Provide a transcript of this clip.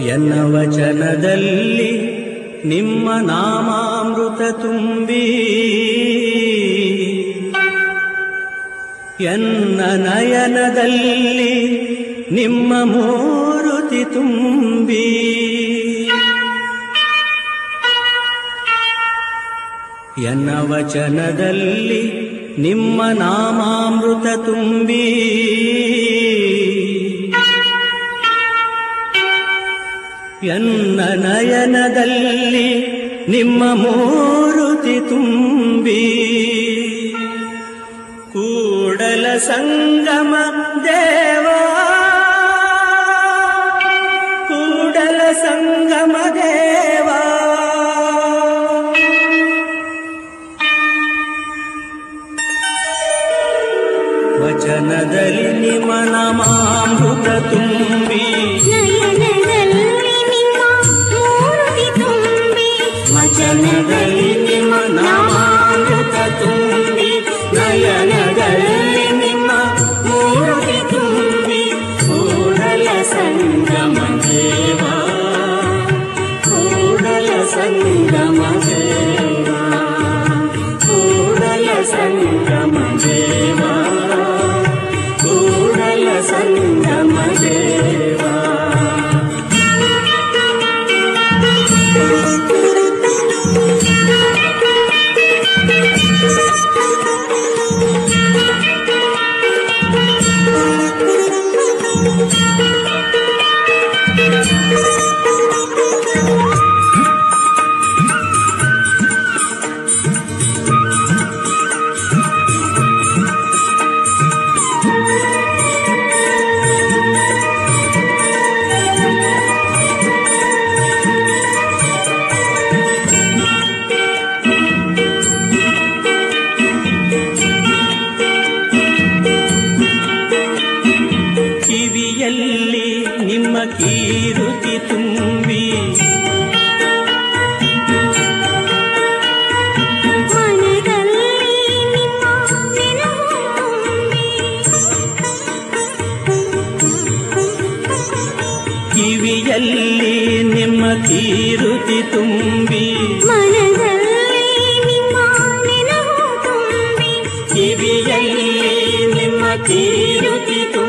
ಎನ್ನ ವಚನದಲ್ಲಿ ನಿಮ್ಮ ನಾಮಾಮೃತ ತುಂಬಿ. ಎನ್ನ ನಯನದಲ್ಲಿ ನಿಮ್ಮ ಮೂರುತಿ ತುಂಬಿ. ಎನ್ನ ವಚನದಲ್ಲಿ ನಿಮ್ಮ ನಾಮಾಮೃತ ತುಂಬಿ. ಎನ್ನ ನಯನದಲ್ಲಿ ನಿಮ್ಮ ಮೂರುತಿ ತುಂಬಿ ಕೂಡಲ ಸಂಗಮ ದೇವಾ. ಕೂಡಲ ಸಂಗಮ ದೇವಾ. ವಚನದಲ್ಲಿ ನಮಾಮೃತ ತುಂಬಿ. ದೇವ ಕೀರುತಿ ತುಂಬಿ ಮನದಲ್ಲಿ ನಿಮ್ಮ ನೆನಪು ತುಂಬಿ ಕಿವಿಯಲ್ಲಿ ನಿಮ್ಮ ಕೀರುತಿ ತುಂಬಿ ಮನದಲ್ಲಿ ನಿಮ್ಮ ನೆನಪು ತುಂಬಿ ಕಿವಿಯಲ್ಲಿ ನಿಮ್ಮ ಕೀರುತಿ ತುಂಬಿ